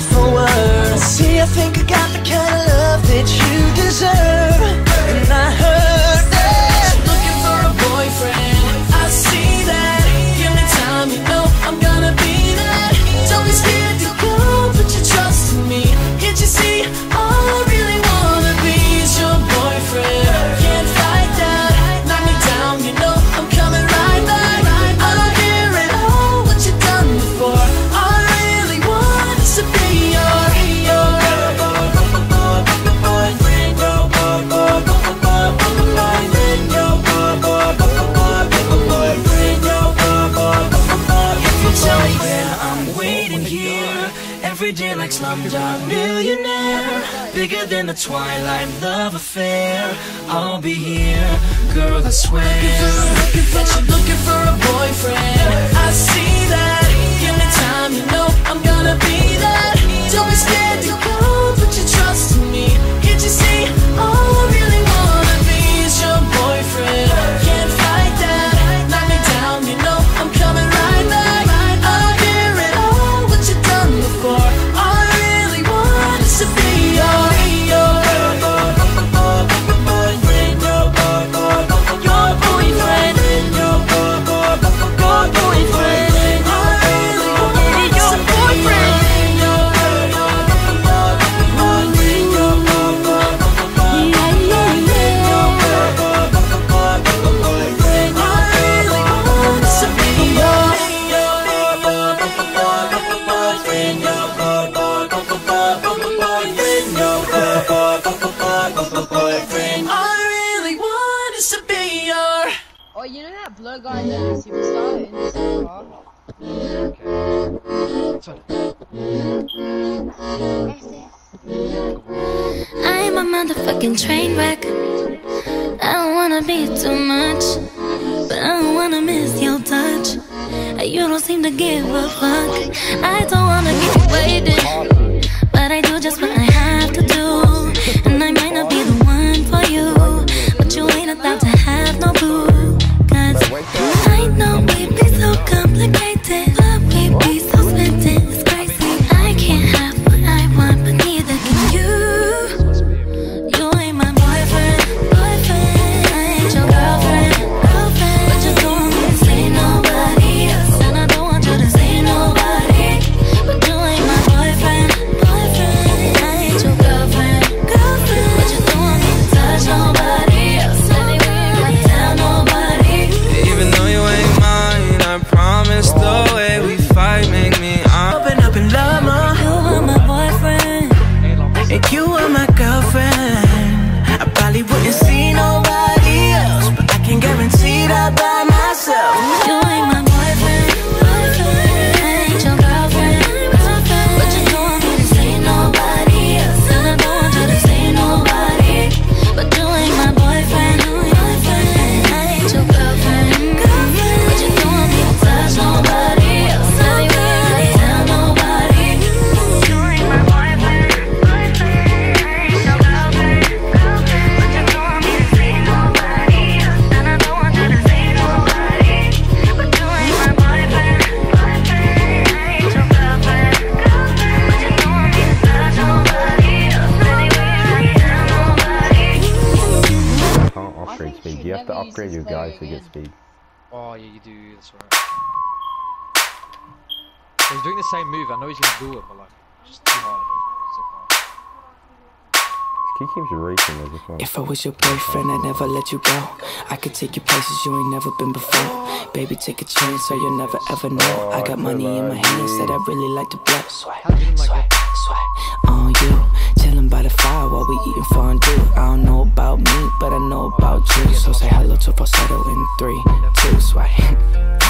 for See, I think I got the kind of love that you deserve. slumdog millionaire Bigger than a twilight love affair. I'll be here, girl, I swear. Looking for, looking for, you're looking for a boyfriend. I see that, give me time, you know I'm gonna be that. Don't be scared to go. wanna be too much, but I don't wanna miss your touch. You don't seem to give a fuck. I don't wanna keep waiting. Upgrade your This is guys to get speed. Oh yeah, you do. That's right. He's doing the same move. I know he's gonna do it, but like, just too hard. So. He keeps racing as if If I was your boyfriend, I'd never let you go. I could take you places you ain't never been before. Baby, take a chance, so you'll never ever know. Oh, I got money in my hands that I really like to blow. Swag, How did you like swag, swag on you. Chilling by the fire while we eating fondue. I don't know about me, but I know about you. So say hello to falsetto in three, two.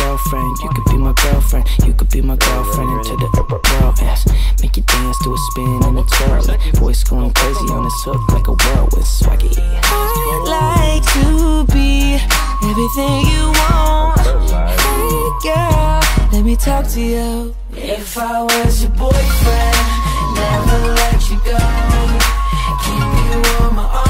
Girlfriend, you could be my girlfriend. You could be my girlfriend into the world, yes. Make you dance to a spin and a twirl. Voice going crazy on this hook like a whirlwind swaggy. I'd like to be everything you want. Hey girl, let me talk to you. If I was your boyfriend, never let you go. Keep you on my arm,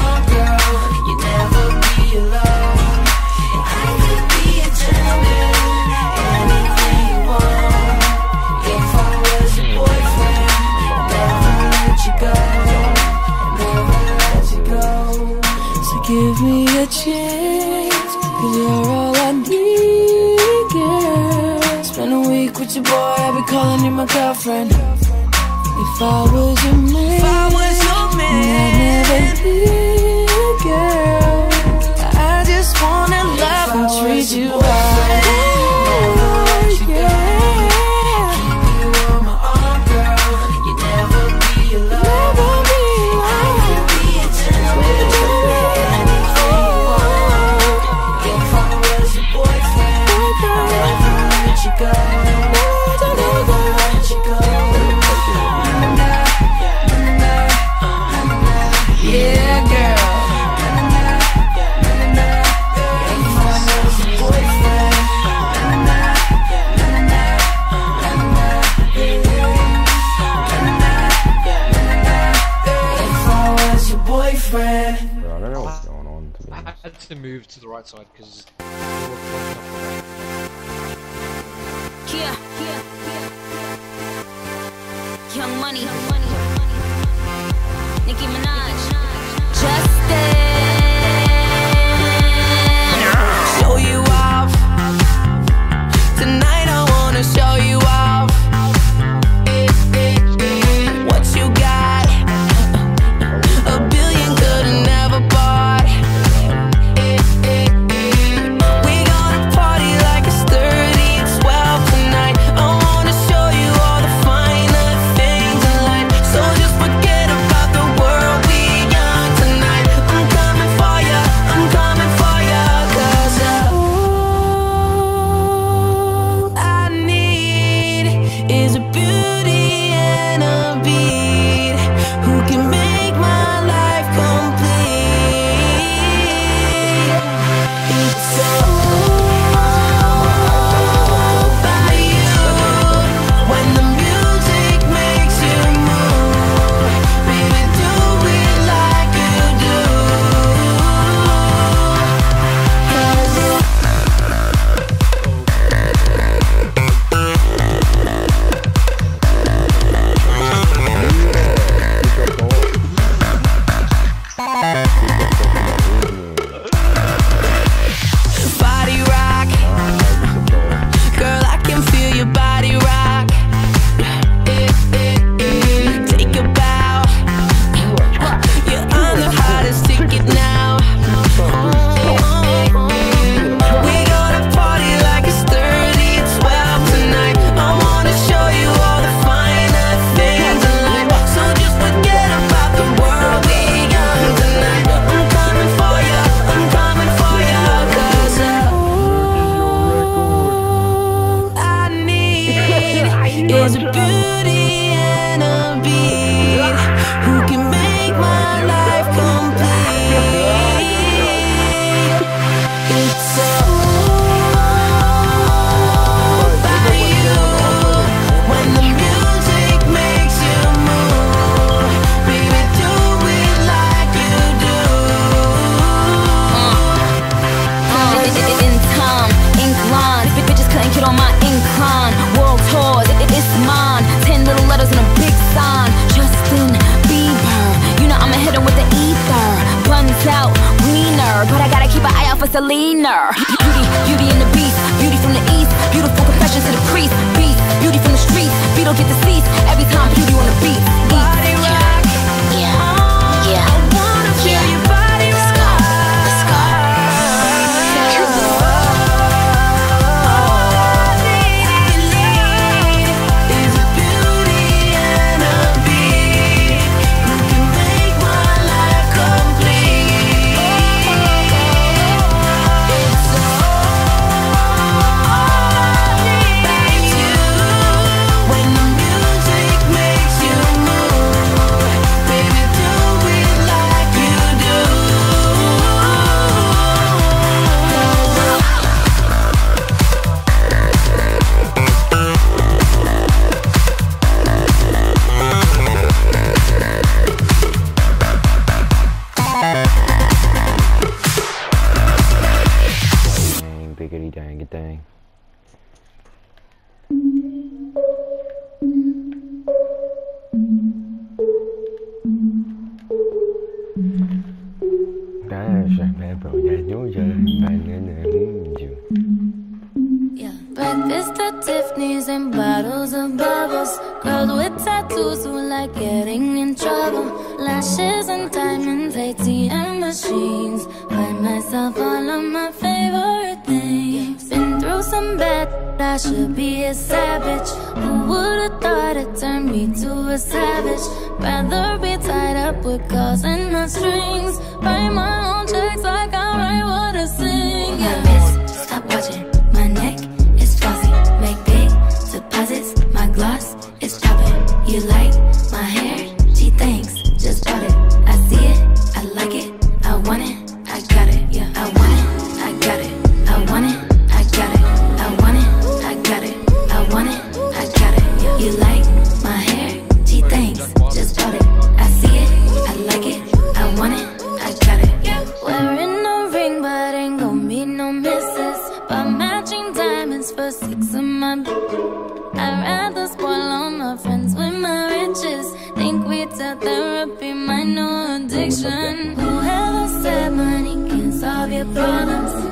with your boy, I'll be calling you my girlfriend. If I was your man, if I was your man, I'd never leave, girl. I just wanna love and treat you right. To move to the right side because. Kia, Kia, Kia. Young money, Beetle get deceased every time beauty on the beat. At Tiffany's and bottles of bubbles. Girls with tattoos who like getting in trouble. Lashes and diamonds, ATM machines. Buy myself all of my favorite things. Been through some bad, I should be a savage. Who would've thought it turned me to a savage? Rather be tied up with calls and not strings. Write my own checks like I write what I sing. Yeah. Stop watching. No misses. But matching diamonds for six of my. I'd rather spoil all my friends with my riches. Think we tell therapy my new addiction. Whoever said money can solve your problems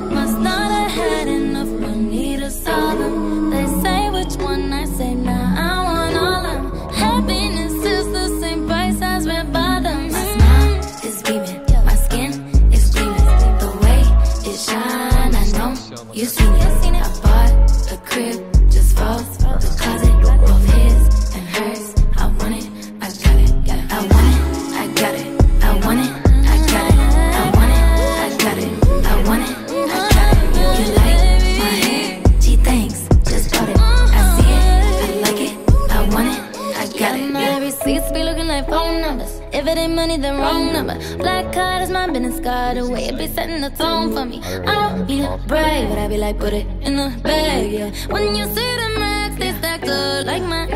want it, I got it. You like my hair? Gee, thanks, just bought it. I see it, I like it, I want it, I got it. My receipts be looking like phone numbers. If it ain't money, then wrong number. Black card is my business card. The way it be setting the tone for me. I don't a brag, but I be like, put it in the bag, yeah. When you see the max, they stacked up like my,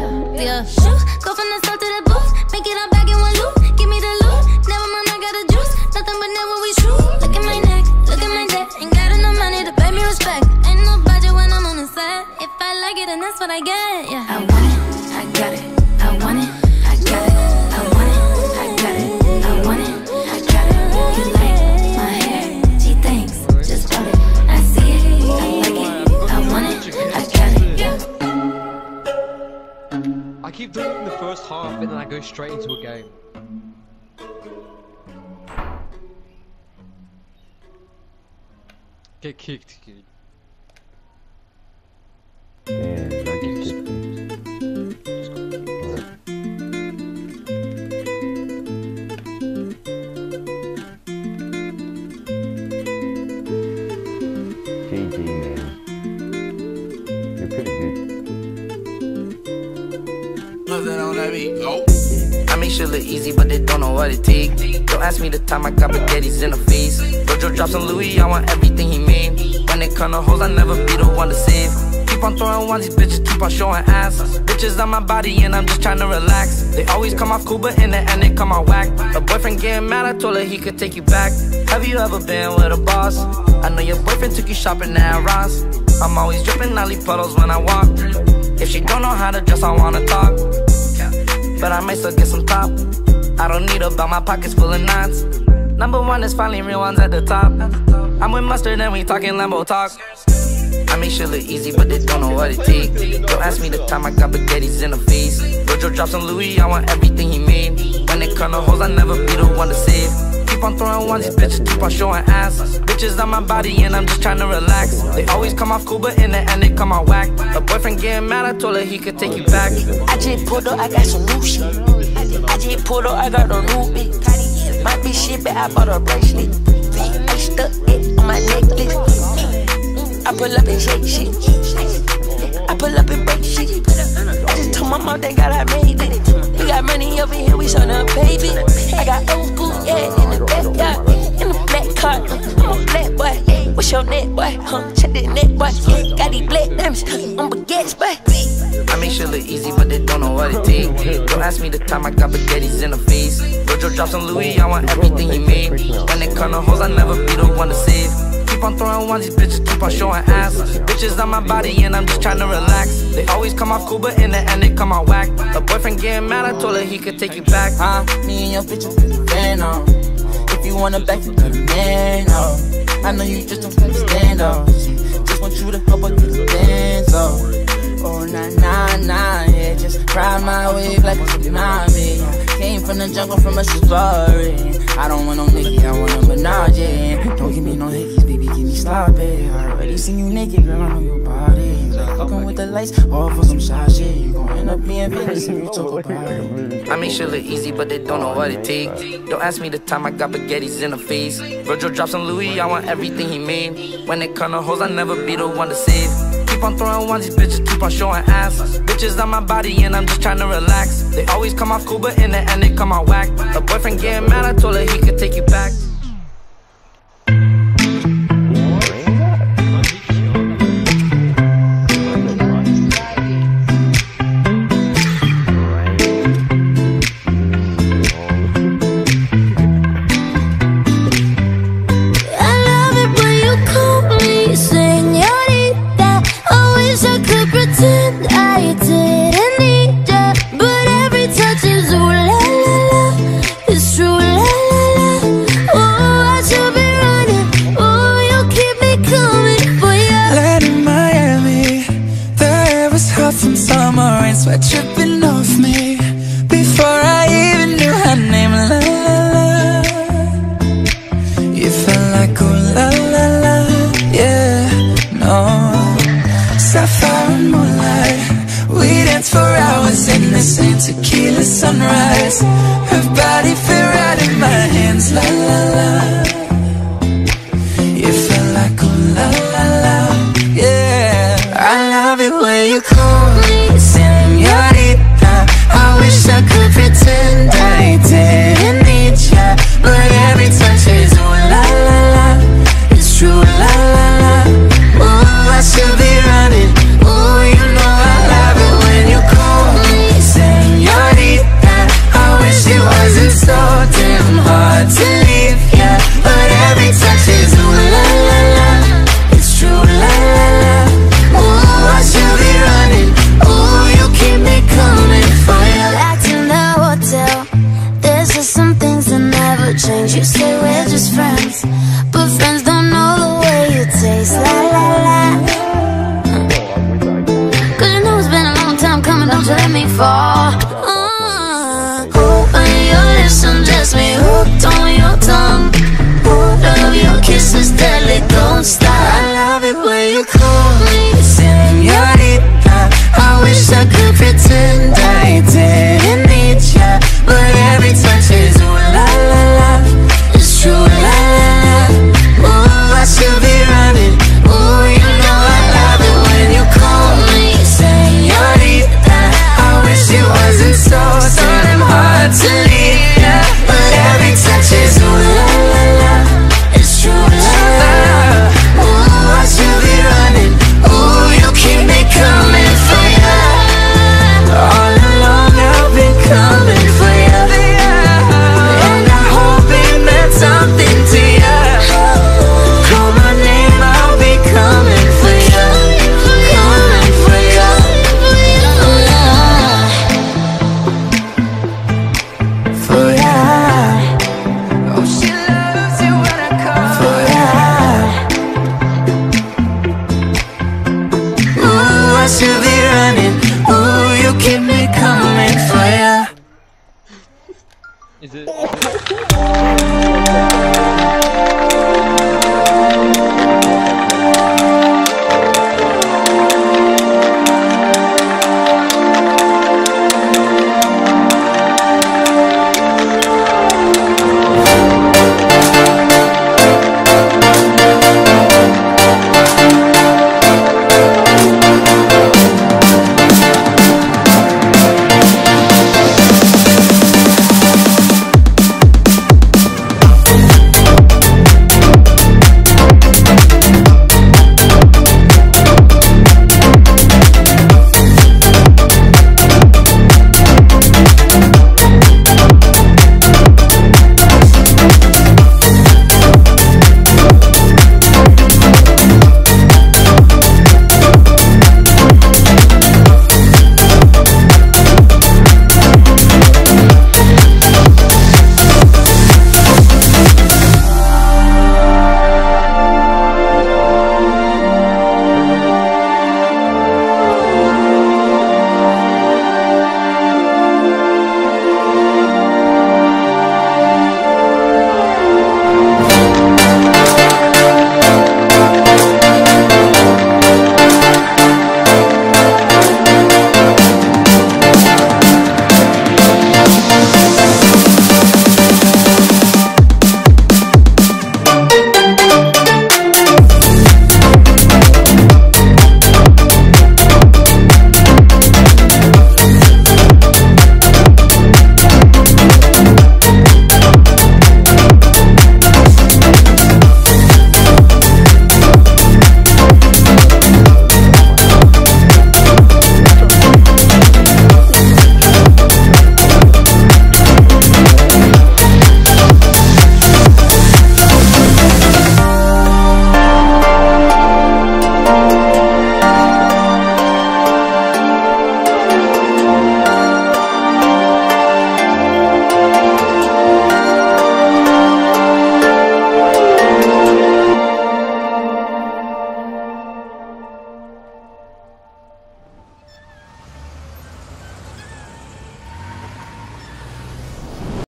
yeah. Shoot, go from the south to the booth. Make it all back in one loop. That's what I get, yeah. I want it, I got it. I want it, I got it. I want it, I got it. I want it, I got it. You like my hair? Gee, thanks. Just bought it. I see it, I like it. I want it, I got it. Yeah. I keep doing the first half and then I go straight into a game. Get kicked, kid. I. GG, man. You're pretty good. I make shit look easy, but they don't know what it take. Don't ask me the time I got spaghettis in the face. Virgil drops on Louis, I want everything he made. When it come to hoes, I never be the one to save. On throwing ones, these bitches keep on showing ass. Bitches on my body, and I'm just trying to relax. They always come off cool, but in the end, they come out whack. A boyfriend getting mad, I told her he could take you back. Have you ever been with a boss? I know your boyfriend took you shopping at Ross. I'm always dripping Nelly puddles when I walk. If she don't know how to dress, I wanna talk. But I might still get some top. I don't need a belt, my pockets full of knots. Number one is finally real ones at the top. I'm with mustard and we talking Lambo talk. Make shit look easy, but they don't know what it take. Don't ask me the time I got spaghettis in the face. Virgil drops on Louis, I want everything he made. When it come to hoes, I never be the one to save. Keep on throwing ones, these bitches keep on showing ass. Bitches on my body, and I'm just trying to relax. They always come off cool, but in the end, they come out whack. A boyfriend getting mad, I told her he could take you back. I just pulled up, I got some new shit. I just pulled up, I got a new bitch. Might be shit, but I bought a bracelet. I stuck it on my necklace. I pull up and shake shit. I pull up and break shit. I just told my mom, thank God I made it. We got money over here, we tryna pay it. I got old school, yeah, in the backyard. In the black car, I'm a black boy. What's your net, boy? Huh? Check the net, boy. Yeah, got these black diamonds on baguettes, boy. I make shit look easy, but they don't know what it take. Don't ask me the time I got spaghettis in the face. Virgil drops on Louis, I want everything he made. When it come to hoes, I never be the one to save. On throwing ones, these bitches keep on showing ass. Bitches on my body, and I'm just trying to relax. They always come off cool, but in the end, they come out whack. A boyfriend getting mad, I told her he could take you back. Huh? Me and your bitches the on. If you wanna back, you a man on. I know you just don't understand, oh. Just want you to help her get the dance, oh. Oh, nah, nah, nah, yeah. Just ride my wave like a tsunami. Came from the jungle from a safari. I don't want no nigga, I want a yeah. Don't give me no hickeys, me sloppy. I already seen you naked, girl, I know your body. You fucking with the lights, all for some shy shit. You gon' end up being famous if you talk about it. I make shit look easy, but they don't know what it takes. Don't ask me the time I got spaghettis in the face. Virgil drops on Louis, I want everything he made. When it come to hoes, I never be the one to save. Keep on throwing ones, these bitches keep on showing ass. Bitches on my body, and I'm just trying to relax. They always come off cool, but in the end, they come out whack. A boyfriend getting mad, I told her he could take you back.